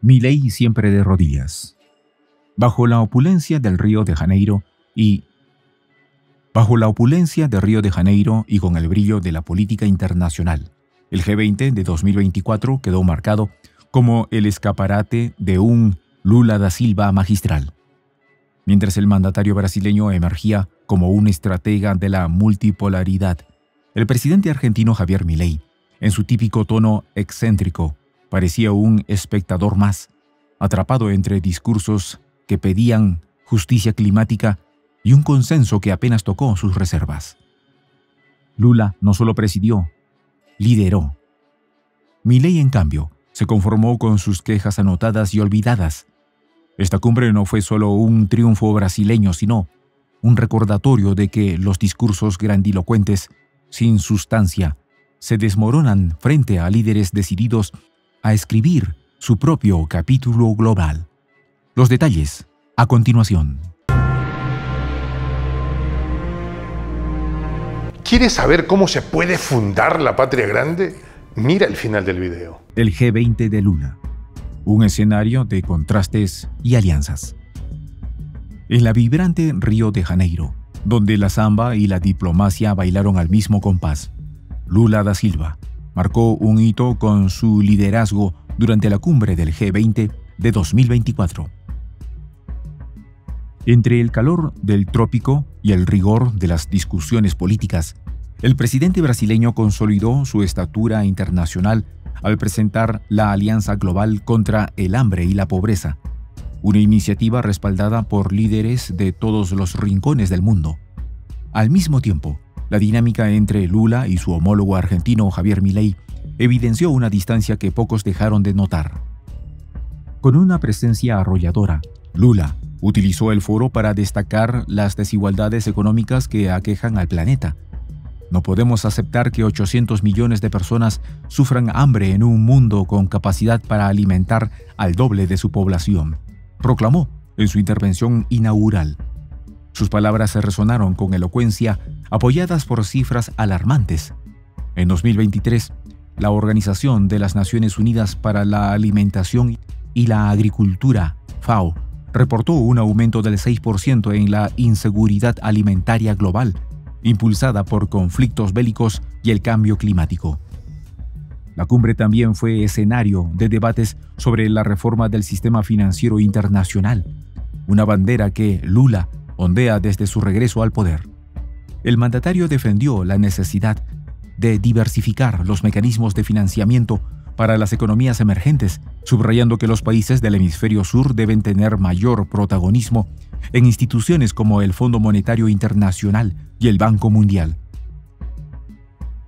Milei siempre de rodillas. Bajo la opulencia del Río de Janeiro y bajo la opulencia de Río de Janeiro y con el brillo de la política internacional, el G20 de 2024 quedó marcado como el escaparate de un Lula da Silva magistral. Mientras el mandatario brasileño emergía como un estratega de la multipolaridad, el presidente argentino Javier Milei, en su típico tono excéntrico, parecía un espectador más, atrapado entre discursos que pedían justicia climática y un consenso que apenas tocó sus reservas. Lula no solo presidió, lideró. Milei, en cambio, se conformó con sus quejas anotadas y olvidadas. Esta cumbre no fue solo un triunfo brasileño, sino un recordatorio de que los discursos grandilocuentes, sin sustancia, se desmoronan frente a líderes decididos a escribir su propio capítulo global. Los detalles a continuación. ¿Quieres saber cómo se puede fundar la patria grande? Mira el final del video. El G20 de Luna. Un escenario de contrastes y alianzas. En la vibrante Río de Janeiro, donde la samba y la diplomacia bailaron al mismo compás, Lula da Silva marcó un hito con su liderazgo durante la cumbre del G20 de 2024. Entre el calor del trópico y el rigor de las discusiones políticas, el presidente brasileño consolidó su estatura internacional al presentar la Alianza Global contra el Hambre y la Pobreza, una iniciativa respaldada por líderes de todos los rincones del mundo. Al mismo tiempo, la dinámica entre Lula y su homólogo argentino Javier Milei evidenció una distancia que pocos dejaron de notar. Con una presencia arrolladora, Lula utilizó el foro para destacar las desigualdades económicas que aquejan al planeta. No podemos aceptar que 800 millones de personas sufran hambre en un mundo con capacidad para alimentar al doble de su población, proclamó en su intervención inaugural. Sus palabras se resonaron con elocuencia, apoyadas por cifras alarmantes. En 2023, la Organización de las Naciones Unidas para la Alimentación y la Agricultura, FAO, reportó un aumento del 6% en la inseguridad alimentaria global, impulsada por conflictos bélicos y el cambio climático. La cumbre también fue escenario de debates sobre la reforma del sistema financiero internacional, una bandera que Lula ondea desde su regreso al poder. El mandatario defendió la necesidad de diversificar los mecanismos de financiamiento para las economías emergentes, subrayando que los países del hemisferio sur deben tener mayor protagonismo en instituciones como el Fondo Monetario Internacional y el Banco Mundial.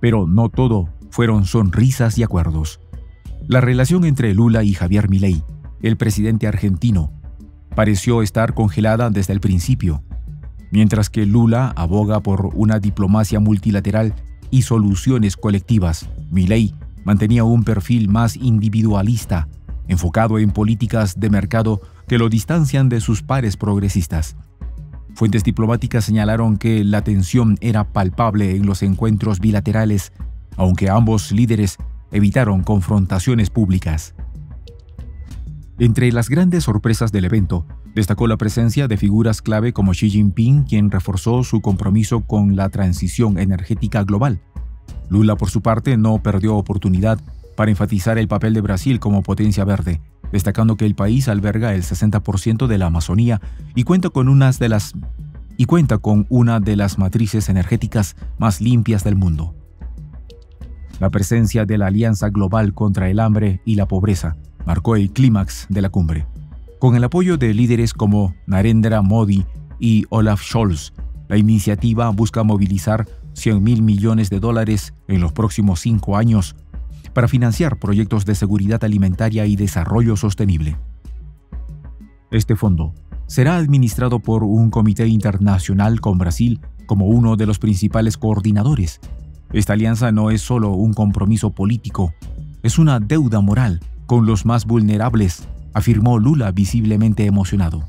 Pero no todo fueron sonrisas y acuerdos. La relación entre Lula y Javier Milei, el presidente argentino, pareció estar congelada desde el principio, mientras que Lula aboga por una diplomacia multilateral y soluciones colectivas. Milei mantenía un perfil más individualista, enfocado en políticas de mercado que lo distancian de sus pares progresistas. Fuentes diplomáticas señalaron que la tensión era palpable en los encuentros bilaterales, aunque ambos líderes evitaron confrontaciones públicas. Entre las grandes sorpresas del evento, destacó la presencia de figuras clave como Xi Jinping, quien reforzó su compromiso con la transición energética global. Lula, por su parte, no perdió oportunidad para enfatizar el papel de Brasil como potencia verde, destacando que el país alberga el 60% de la Amazonía y cuenta con y cuenta con una de las matrices energéticas más limpias del mundo. La presencia de la Alianza Global contra el Hambre y la Pobreza marcó el clímax de la cumbre. Con el apoyo de líderes como Narendra Modi y Olaf Scholz, la iniciativa busca movilizar 100 mil millones de dólares en los próximos cinco años para financiar proyectos de seguridad alimentaria y desarrollo sostenible. Este fondo será administrado por un comité internacional con Brasil como uno de los principales coordinadores. Esta alianza no es solo un compromiso político, es una deuda moral con los más vulnerables, afirmó Lula visiblemente emocionado.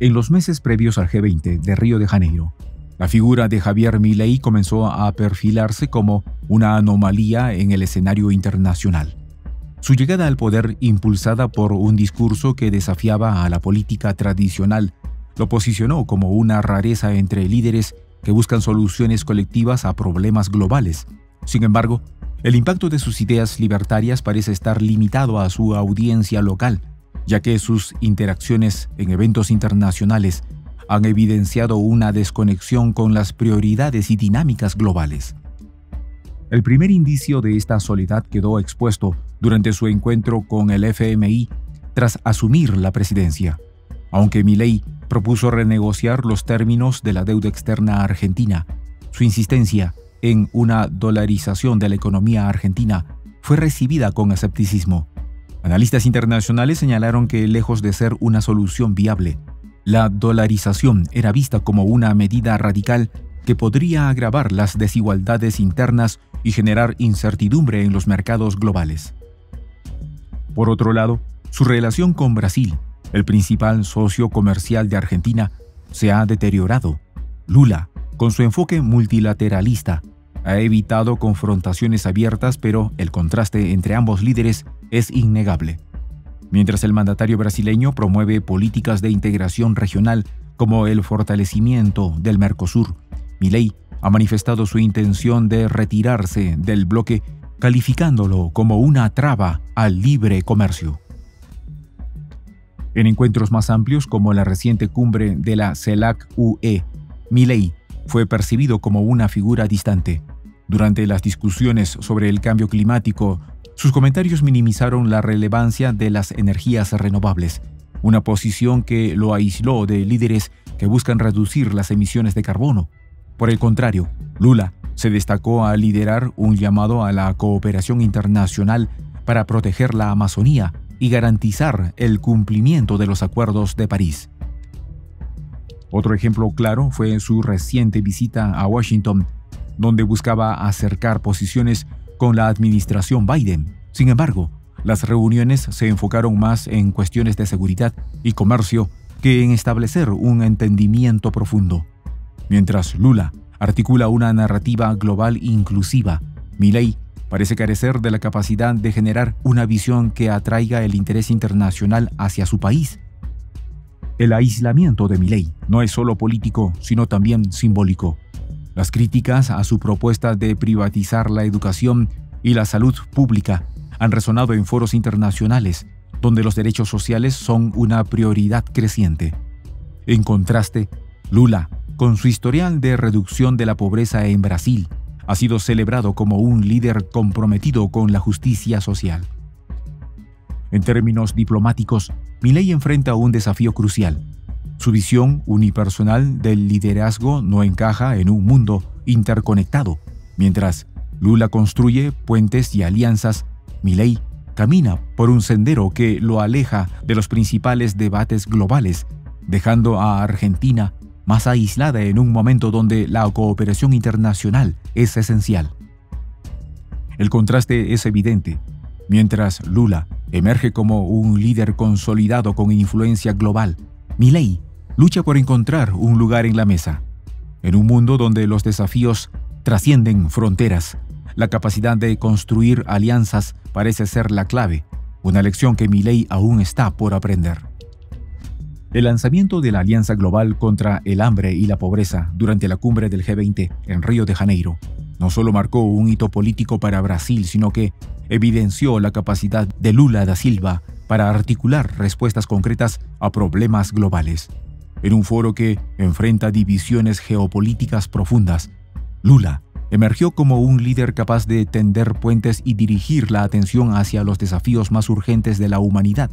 En los meses previos al G20 de Río de Janeiro, la figura de Javier Milei comenzó a perfilarse como una anomalía en el escenario internacional. Su llegada al poder, impulsada por un discurso que desafiaba a la política tradicional, lo posicionó como una rareza entre líderes que buscan soluciones colectivas a problemas globales. Sin embargo, el impacto de sus ideas libertarias parece estar limitado a su audiencia local, ya que sus interacciones en eventos internacionales han evidenciado una desconexión con las prioridades y dinámicas globales. El primer indicio de esta soledad quedó expuesto durante su encuentro con el FMI tras asumir la presidencia. Aunque Milei propuso renegociar los términos de la deuda externa argentina, su insistencia en una dolarización de la economía argentina fue recibida con escepticismo. Analistas internacionales señalaron que, lejos de ser una solución viable, la dolarización era vista como una medida radical que podría agravar las desigualdades internas y generar incertidumbre en los mercados globales. Por otro lado, su relación con Brasil, el principal socio comercial de Argentina, se ha deteriorado. Lula, con su enfoque multilateralista, ha evitado confrontaciones abiertas, pero el contraste entre ambos líderes es innegable. Mientras el mandatario brasileño promueve políticas de integración regional como el fortalecimiento del Mercosur, Milei ha manifestado su intención de retirarse del bloque, calificándolo como una traba al libre comercio. En encuentros más amplios como la reciente cumbre de la CELAC-UE, Milei fue percibido como una figura distante. Durante las discusiones sobre el cambio climático, sus comentarios minimizaron la relevancia de las energías renovables, una posición que lo aisló de líderes que buscan reducir las emisiones de carbono. Por el contrario, Lula se destacó a liderar un llamado a la cooperación internacional para proteger la Amazonía y garantizar el cumplimiento de los acuerdos de París. Otro ejemplo claro fue su reciente visita a Washington, donde buscaba acercar posiciones con la administración Biden. Sin embargo, las reuniones se enfocaron más en cuestiones de seguridad y comercio que en establecer un entendimiento profundo. Mientras Lula articula una narrativa global inclusiva, Milei parece carecer de la capacidad de generar una visión que atraiga el interés internacional hacia su país. El aislamiento de Milei no es solo político, sino también simbólico. Las críticas a su propuesta de privatizar la educación y la salud pública han resonado en foros internacionales, donde los derechos sociales son una prioridad creciente. En contraste, Lula con su historial de reducción de la pobreza en Brasil, ha sido celebrado como un líder comprometido con la justicia social. En términos diplomáticos, Milei enfrenta un desafío crucial. Su visión unipersonal del liderazgo no encaja en un mundo interconectado. Mientras Lula construye puentes y alianzas, Milei camina por un sendero que lo aleja de los principales debates globales, dejando a Argentina más aislada en un momento donde la cooperación internacional es esencial. El contraste es evidente. Mientras Lula emerge como un líder consolidado con influencia global, Milei lucha por encontrar un lugar en la mesa. En un mundo donde los desafíos trascienden fronteras, la capacidad de construir alianzas parece ser la clave, una lección que Milei aún está por aprender. El lanzamiento de la Alianza Global contra el Hambre y la Pobreza durante la cumbre del G20 en Río de Janeiro no solo marcó un hito político para Brasil, sino que evidenció la capacidad de Lula da Silva para articular respuestas concretas a problemas globales. En un foro que enfrenta divisiones geopolíticas profundas, Lula emergió como un líder capaz de tender puentes y dirigir la atención hacia los desafíos más urgentes de la humanidad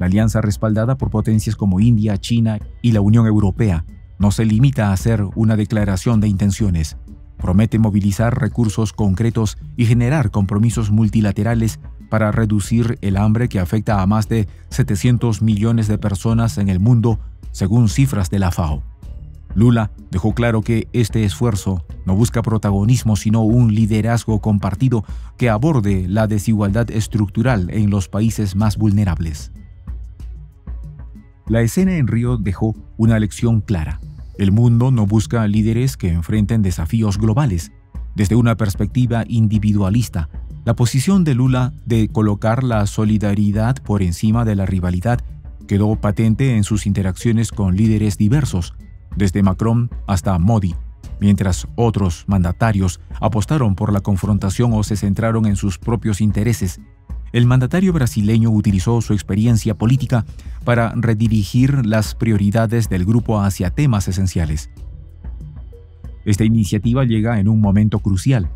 la alianza respaldada por potencias como India, China y la Unión Europea no se limita a hacer una declaración de intenciones. Promete movilizar recursos concretos y generar compromisos multilaterales para reducir el hambre que afecta a más de 700 millones de personas en el mundo, según cifras de la FAO. Lula dejó claro que este esfuerzo no busca protagonismo, sino un liderazgo compartido que aborde la desigualdad estructural en los países más vulnerables. La escena en Río dejó una lección clara. El mundo no busca líderes que enfrenten desafíos globales. Desde una perspectiva individualista, La posición de Lula de colocar la solidaridad por encima de la rivalidad quedó patente en sus interacciones con líderes diversos, desde Macron hasta Modi, mientras otros mandatarios apostaron por la confrontación o se centraron en sus propios intereses. El mandatario brasileño utilizó su experiencia política para redirigir las prioridades del grupo hacia temas esenciales. Esta iniciativa llega en un momento crucial.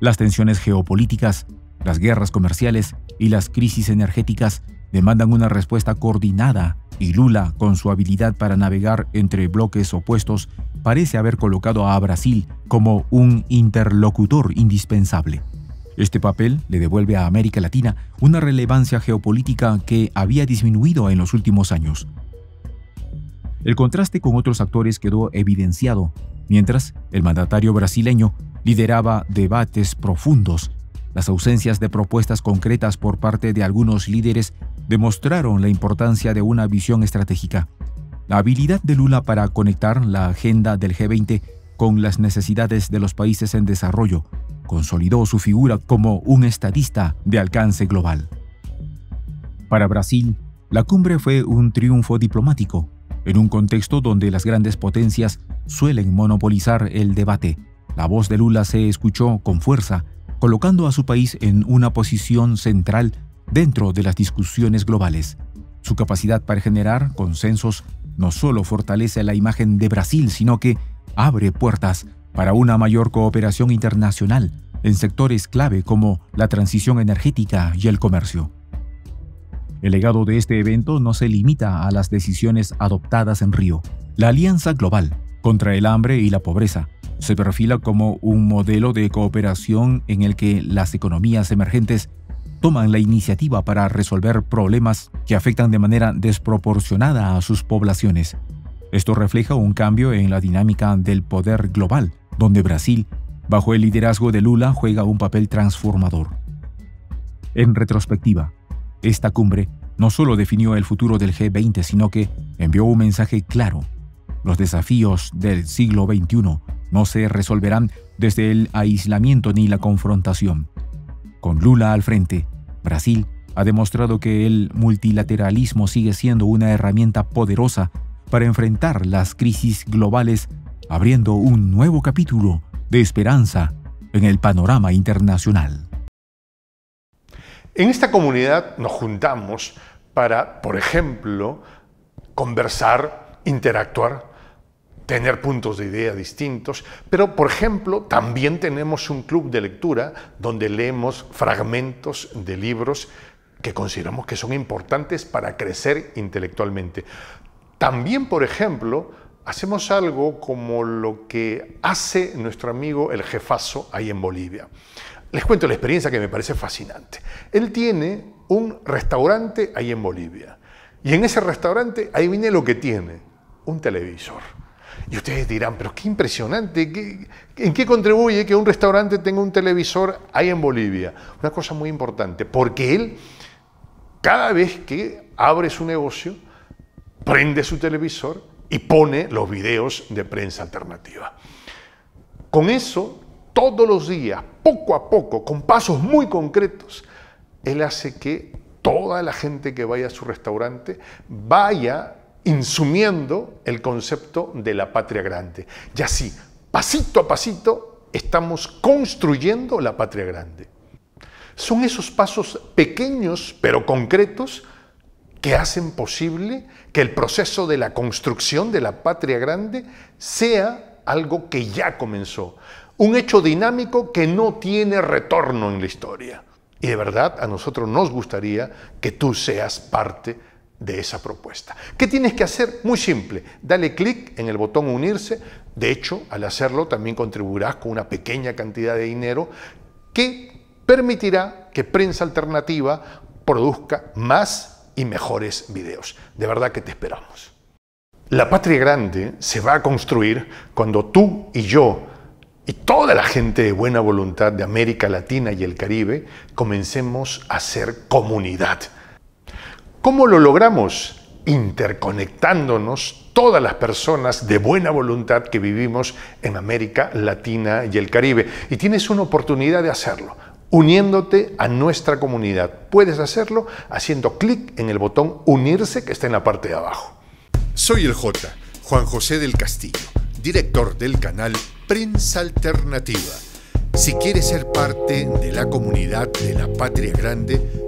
Las tensiones geopolíticas, las guerras comerciales y las crisis energéticas demandan una respuesta coordinada y Lula, con su habilidad para navegar entre bloques opuestos, parece haber colocado a Brasil como un interlocutor indispensable. Este papel le devuelve a América Latina una relevancia geopolítica que había disminuido en los últimos años. El contraste con otros actores quedó evidenciado, mientras el mandatario brasileño lideraba debates profundos. Las ausencias de propuestas concretas por parte de algunos líderes demostraron la importancia de una visión estratégica. La habilidad de Lula para conectar la agenda del G20 con las necesidades de los países en desarrollo consolidó su figura como un estadista de alcance global. Para Brasil, la cumbre fue un triunfo diplomático, en un contexto donde las grandes potencias suelen monopolizar el debate. La voz de Lula se escuchó con fuerza, colocando a su país en una posición central dentro de las discusiones globales. Su capacidad para generar consensos no solo fortalece la imagen de Brasil, sino que abre puertas para una mayor cooperación internacional en sectores clave como la transición energética y el comercio. El legado de este evento no se limita a las decisiones adoptadas en Río. La Alianza Global contra el Hambre y la Pobreza se perfila como un modelo de cooperación en el que las economías emergentes toman la iniciativa para resolver problemas que afectan de manera desproporcionada a sus poblaciones. Esto refleja un cambio en la dinámica del poder global, donde Brasil, bajo el liderazgo de Lula, juega un papel transformador. En retrospectiva, esta cumbre no solo definió el futuro del G20, sino que envió un mensaje claro. Los desafíos del siglo XXI no se resolverán desde el aislamiento ni la confrontación, con Lula al frente, Brasil ha demostrado que el multilateralismo sigue siendo una herramienta poderosa para enfrentar las crisis globales, abriendo un nuevo capítulo de esperanza en el panorama internacional. En esta comunidad nos juntamos para, por ejemplo, conversar, interactuar, tener puntos de idea distintos, pero por ejemplo también tenemos un club de lectura donde leemos fragmentos de libros que consideramos que son importantes para crecer intelectualmente. También, por ejemplo, hacemos algo como lo que hace nuestro amigo el jefazo ahí en Bolivia. Les cuento la experiencia que me parece fascinante. Él tiene un restaurante ahí en Bolivia. Y en ese restaurante, ahí viene lo que tiene, un televisor. Y ustedes dirán, pero qué impresionante, ¿en qué contribuye que un restaurante tenga un televisor ahí en Bolivia? Una cosa muy importante, porque él, cada vez que abre su negocio, prende su televisor y pone los videos de prensa alternativa. Con eso, todos los días, poco a poco, con pasos muy concretos, él hace que toda la gente que vaya a su restaurante vaya insumiendo el concepto de la patria grande. Y así, pasito a pasito, estamos construyendo la patria grande. Son esos pasos pequeños pero concretos que hacen posible que el proceso de la construcción de la patria grande sea algo que ya comenzó, un hecho dinámico que no tiene retorno en la historia. Y de verdad a nosotros nos gustaría que tú seas parte de esa propuesta. ¿Qué tienes que hacer? Muy simple, dale clic en el botón unirse. De hecho, al hacerlo también contribuirás con una pequeña cantidad de dinero que permitirá que Prensa Alternativa produzca más y mejores videos. De verdad que te esperamos. La patria grande se va a construir cuando tú y yo y toda la gente de buena voluntad de América Latina y el Caribe comencemos a ser comunidad ¿Cómo lo logramos? Interconectándonos todas las personas de buena voluntad que vivimos en América Latina y el Caribe. Y tienes una oportunidad de hacerlo. uniéndote a nuestra comunidad. Puedes hacerlo haciendo clic en el botón unirse que está en la parte de abajo. Soy el J, Juan José del Castillo, director del canal Prensa Alternativa. Si quieres ser parte de la comunidad de la Patria Grande,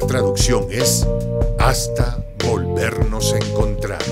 traducción es hasta volvernos a encontrar.